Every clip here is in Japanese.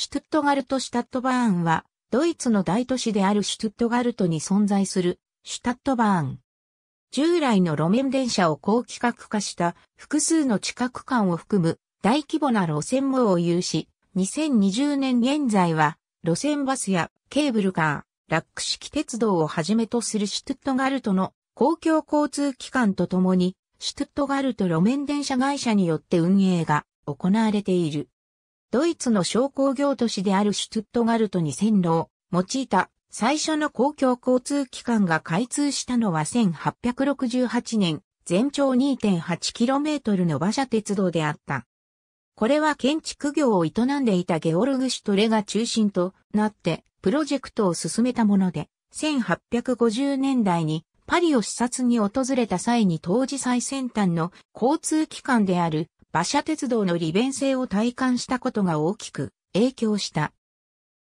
シュトゥットガルト・シュタットバーンは、ドイツの大都市であるシュトゥットガルトに存在する、シュタットバーン。従来の路面電車を高規格化した複数の地下区間を含む大規模な路線網を有し、2020年現在は路線バスやケーブルカー、ラック式鉄道をはじめとするシュトゥットガルトの公共交通機関とともに、シュトゥットガルト路面電車会社によって運営が行われている。ドイツの小工業都市であるシュトゥットガルトに線路を用いた。最初の公共交通機関が開通したのは1868年、全長 2.8km の馬車鉄道であった。これは建築業を営んでいたゲオルグ・シュトレが中心となってプロジェクトを進めたもので、1850年代にパリを視察に訪れた際に当時最先端の交通機関である馬車鉄道の利便性を体感したことが大きく影響した。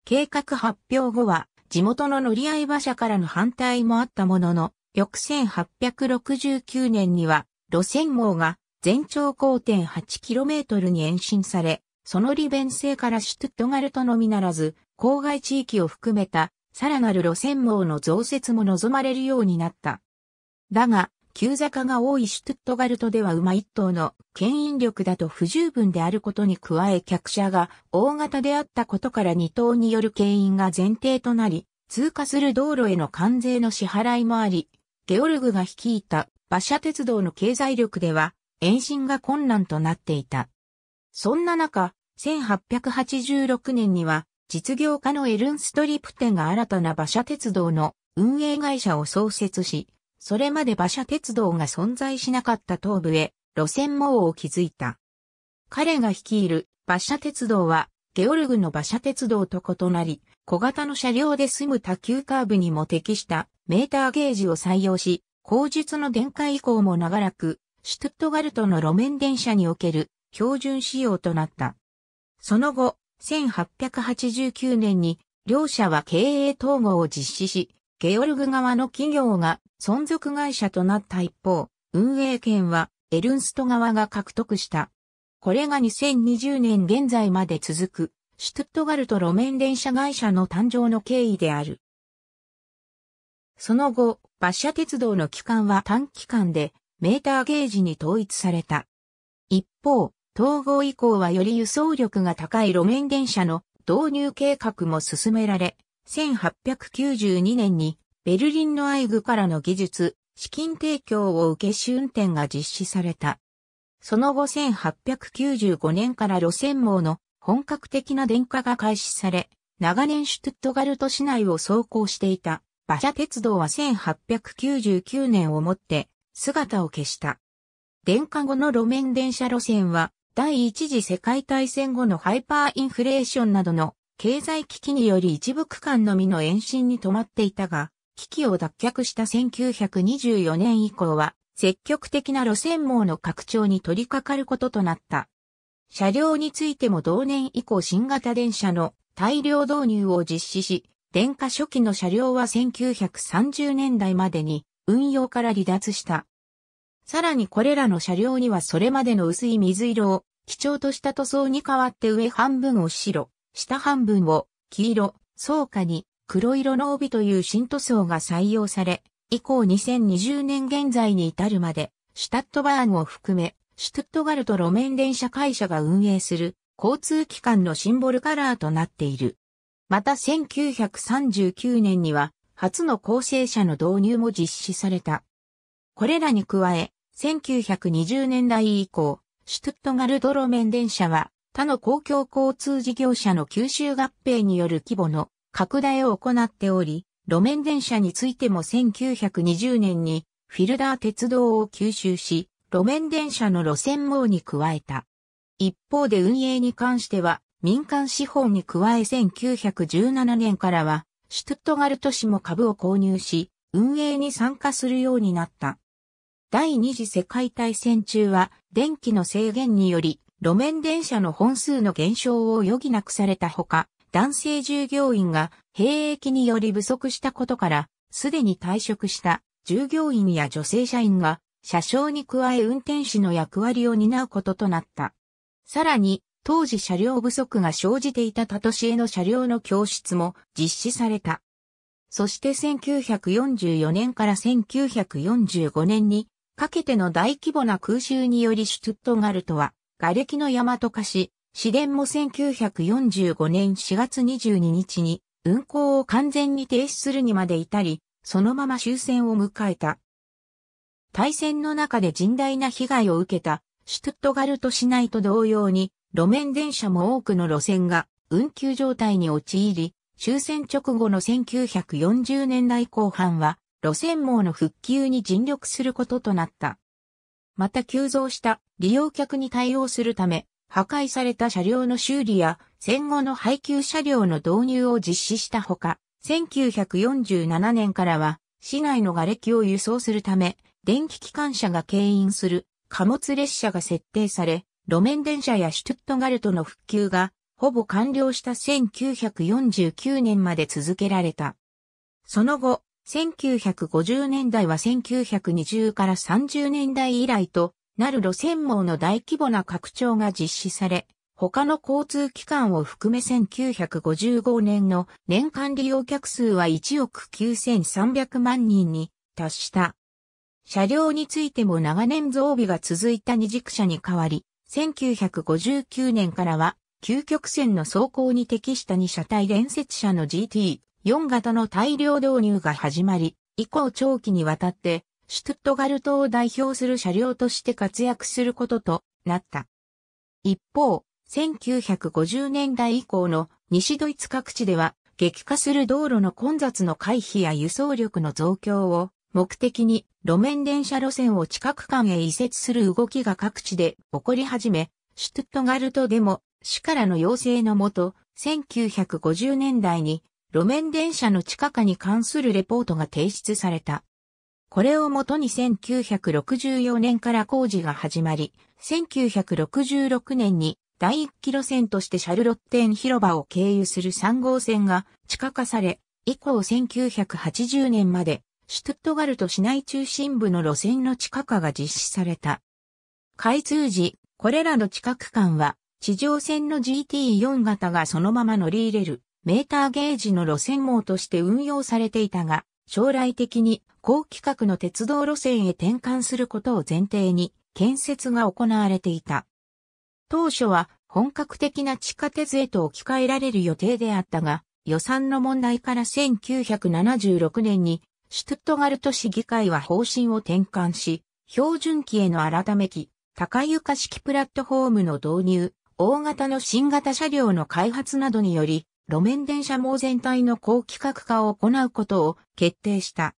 計画発表後は地元の乗り合い馬車からの反対もあったものの、翌1869年には路線網が全長 5.8km に延伸され、その利便性からシュトゥットガルトのみならず、郊外地域を含めたさらなる路線網の増設も望まれるようになった。だが、急坂が多いシュトゥットガルトでは馬一頭の牽引力だと不十分であることに加え客車が大型であったことから二頭による牽引が前提となり、通過する道路への関税の支払いもあり、ゲオルグが率いた馬車鉄道の経済力では延伸が困難となっていた。そんな中、1886年には実業家のエルンストリプテンが新たな馬車鉄道の運営会社を創設し、それまで馬車鉄道が存在しなかった東部へ路線網を築いた。彼が率いる馬車鉄道は、ゲオルグの馬車鉄道と異なり、小型の車両で済む多級カーブにも適したメーターゲージを採用し、後述の電化以降も長らく、シュトゥットガルトの路面電車における標準仕様となった。その後、1889年に両社は経営統合を実施し、ゲオルグ側の企業が存続会社となった一方、運営権はエルンスト側が獲得した。これが2020年現在まで続く、シュトゥットガルト路面電車会社の誕生の経緯である。その後、馬車鉄道の期間は短期間でメーターゲージに統一された。一方、統合以降はより輸送力が高い路面電車の導入計画も進められ、1892年にベルリンのアイグからの技術、資金提供を受け試運転が実施された。その後1895年から路線網の本格的な電化が開始され、長年シュトゥットガルト市内を走行していた馬車鉄道は1899年をもって姿を消した。電化後の路面電車路線は第一次世界大戦後のハイパーインフレーションなどの経済危機により一部区間のみの延伸に止まっていたが、危機を脱却した1924年以降は、積極的な路線網の拡張に取り掛かることとなった。車両についても同年以降新型電車の大量導入を実施し、電化初期の車両は1930年代までに運用から離脱した。さらにこれらの車両にはそれまでの薄い水色を基調とした塗装に変わって上半分を白、下半分を黄色、草加に黒色の帯という新塗装が採用され、以降2020年現在に至るまで、シュタットバーンを含め、シュトゥットガルト路面電車会社が運営する交通機関のシンボルカラーとなっている。また1939年には初の構成車の導入も実施された。これらに加え、1920年代以降、シュトゥットガルト路面電車は他の公共交通事業者の吸収合併による規模の拡大を行っており、路面電車についても1920年にフィルダー鉄道を吸収し、路面電車の路線網に加えた。一方で運営に関しては民間資本に加え1917年からはシュトゥットガルト市も株を購入し、運営に参加するようになった。第二次世界大戦中は電気の制限により路面電車の本数の減少を余儀なくされたほか、男性従業員が兵役により不足したことから、すでに退職した従業員や女性社員が車掌に加え運転士の役割を担うこととなった。さらに、当時車両不足が生じていた他都市への車両の教室も実施された。そして1944年から1945年にかけての大規模な空襲によりシュトットガルトは瓦礫の山と化し、市電も1945年4月22日に運行を完全に停止するにまで至り、そのまま終戦を迎えた。大戦の中で甚大な被害を受けたシュトゥットガルト市内と同様に路面電車も多くの路線が運休状態に陥り、終戦直後の1940年代後半は、路線網の復旧に尽力することとなった。また急増した利用客に対応するため、破壊された車両の修理や戦後の配給車両の導入を実施したほか、1947年からは市内の瓦礫を輸送するため、電気機関車が牽引する貨物列車が設定され、路面電車やシュトゥットガルトの復旧がほぼ完了した1949年まで続けられた。その後、1950年代は1920から30年代以来となる路線網の大規模な拡張が実施され、他の交通機関を含め1955年の年間利用客数は1億9300万人に達した。車両についても長年増備が続いた二軸車に代わり、1959年からは究極線の走行に適した2車体連接車の GT 4型の大量導入が始まり、以降長期にわたって、シュトゥットガルトを代表する車両として活躍することとなった。一方、1950年代以降の西ドイツ各地では、激化する道路の混雑の回避や輸送力の増強を目的に路面電車路線を近く間へ移設する動きが各地で起こり始め、シュトゥットガルトでも市からの要請のもと、1950年代に路面電車の地下化に関するレポートが提出された。これをもとに1964年から工事が始まり、1966年に第1キロ線としてシャルロッテン広場を経由する3号線が地下化され、以降1980年までシュトゥットガルト市内中心部の路線の地下化が実施された。開通時、これらの地下区間は地上線の GT4 型がそのまま乗り入れるメーターゲージの路線網として運用されていたが、将来的に高規格の鉄道路線へ転換することを前提に建設が行われていた。当初は本格的な地下鉄へと置き換えられる予定であったが、予算の問題から1976年にシュトゥットガルト市議会は方針を転換し、標準機への改め機、高床式プラットフォームの導入、大型の新型車両の開発などにより、路面電車網全体の高規格化を行うことを決定した。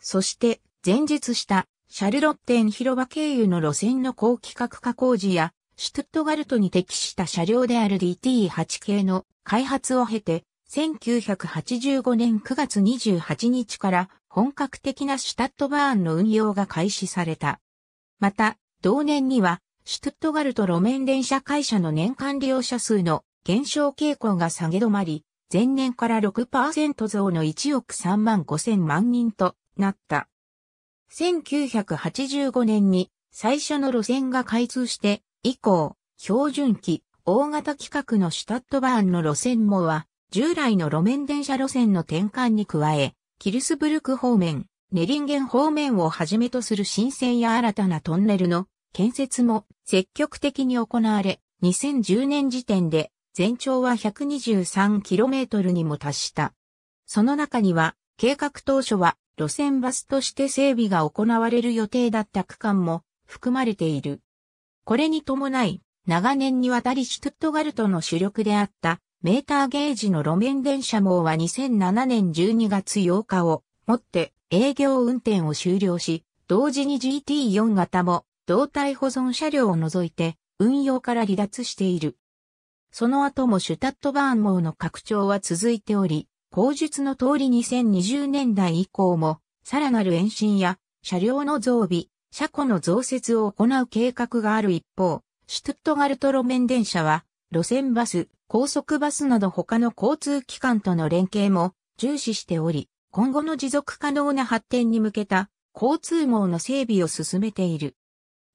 そして、前述したシャルロッテン広場経由の路線の高規格化工事や、シュトゥットガルトに適した車両である DT8 系の開発を経て、1985年9月28日から本格的なシュタットバーンの運用が開始された。また、同年にはシュトゥットガルト路面電車会社の年間利用者数の減少傾向が下げ止まり、前年から6%増の1億3万5千万人となった。1985年に最初の路線が開通して以降、標準機、大型規格のシュタットバーンの路線網は、従来の路面電車路線の転換に加え、キルスブルク方面、ネリンゲン方面をはじめとする新線や新たなトンネルの建設も積極的に行われ、2010年時点で全長は 123km にも達した。その中には、計画当初は路線バスとして整備が行われる予定だった区間も含まれている。これに伴い、長年にわたりシュトットガルトの主力であったメーターゲージの路面電車網は2007年12月8日をもって営業運転を終了し、同時に GT4 型も胴体保存車両を除いて運用から離脱している。その後もシュタットバーン網の拡張は続いており、口述の通り2020年代以降も、さらなる延伸や車両の増備、車庫の増設を行う計画がある一方、シュトゥットガルト路面電車は、路線バス、高速バスなど他の交通機関との連携も重視しており、今後の持続可能な発展に向けた交通網の整備を進めている。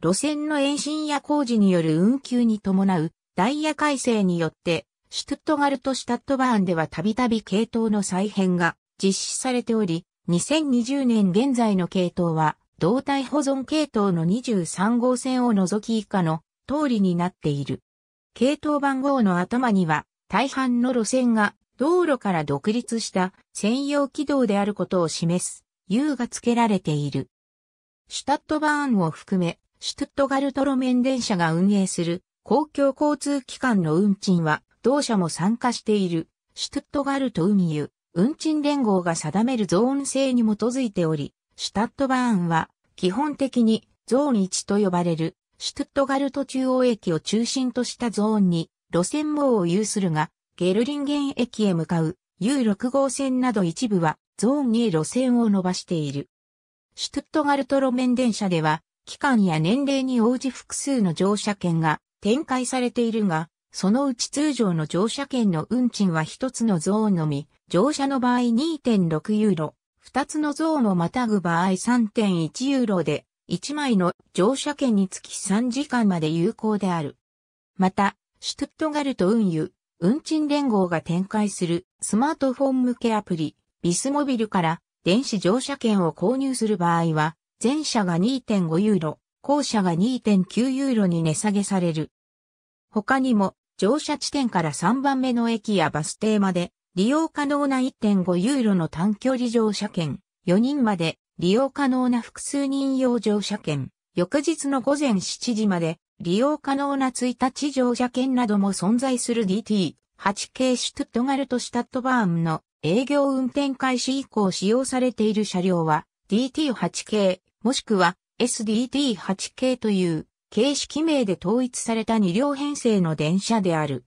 路線の延伸や工事による運休に伴うダイヤ改正によって、シュトゥットガルト・シュタットバーンではたびたび系統の再編が実施されており、2020年現在の系統は、動体保存系統の23号線を除き以下の通りになっている。系統番号の頭には、大半の路線が道路から独立した専用軌道であることを示す U が付けられている。シュタットバーンを含め、シュトゥットガルト路面電車が運営する公共交通機関の運賃は、同社も参加している、シュトゥットガルト運輸、運賃連合が定めるゾーン制に基づいており、シュタットバーンは、基本的にゾーン1と呼ばれる、シュトゥットガルト中央駅を中心としたゾーンに路線網を有するが、ゲルリンゲン駅へ向かう U6 号線など一部はゾーン2へ路線を伸ばしている。シュトゥットガルト路面電車では、期間や年齢に応じ複数の乗車券が展開されているが、そのうち通常の乗車券の運賃は一つのゾーンのみ、乗車の場合2.6ユーロ、二つのゾーンをまたぐ場合3.1ユーロで、1枚の乗車券につき3時間まで有効である。また、シュトゥットガルト運輸、運賃連合が展開するスマートフォン向けアプリ、ビスモビルから電子乗車券を購入する場合は、前者が2.5ユーロ、後者が2.9ユーロに値下げされる。他にも、乗車地点から3番目の駅やバス停まで利用可能な1.5ユーロの短距離乗車券、4人まで利用可能な複数人用乗車券、翌日の午前7時まで利用可能な1日乗車券なども存在する DT、8系シュトットガルト・シュタットバーンの営業運転開始以降使用されている車両は DT8 系もしくは SDT8 系という形式名で統一された2両編成の電車である。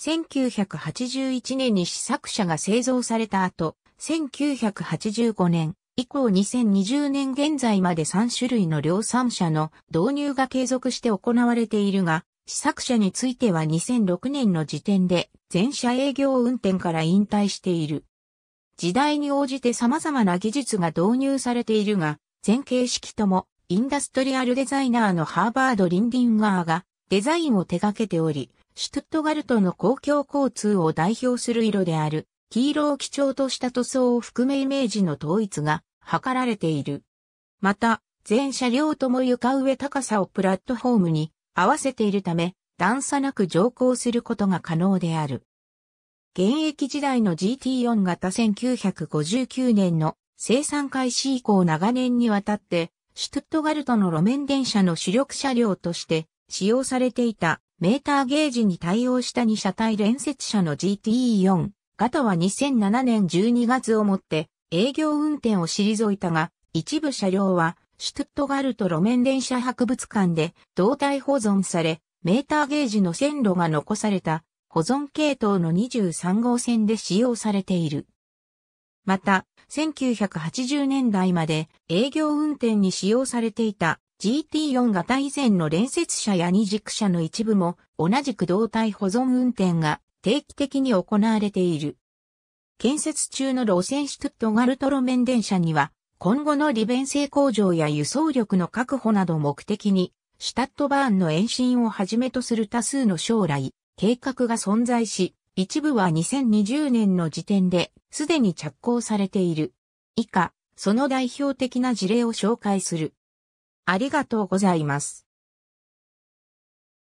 1981年に試作車が製造された後、1985年以降2020年現在まで3種類の量産車の導入が継続して行われているが、試作車については2006年の時点で全車営業運転から引退している。時代に応じて様々な技術が導入されているが、全形式ともインダストリアルデザイナーのハーバード・リンディンガーがデザインを手掛けており、シュトットガルトの公共交通を代表する色である黄色を基調とした塗装を含めイメージの統一が図られている。また、全車両とも床上高さをプラットフォームに合わせているため、段差なく乗降することが可能である。現役時代の GT4 型1959年の生産開始以降長年にわたって、シュトゥットガルトの路面電車の主力車両として使用されていたメーターゲージに対応した2車体連接車の GTE4 型は2007年12月をもって営業運転を退いたが、一部車両はシュトゥットガルト路面電車博物館で動態保存され、メーターゲージの線路が残された保存系統の23号線で使用されている。また、1980年代まで営業運転に使用されていた GT4 型以前の連接車や二軸車の一部も同じく動体保存運転が定期的に行われている。建設中の路線シュトットガルト路面電車には今後の利便性向上や輸送力の確保など目的にシュタットバーンの延伸をはじめとする多数の将来計画が存在し、一部は2020年の時点ですでに着工されている。以下、その代表的な事例を紹介する。ありがとうございます。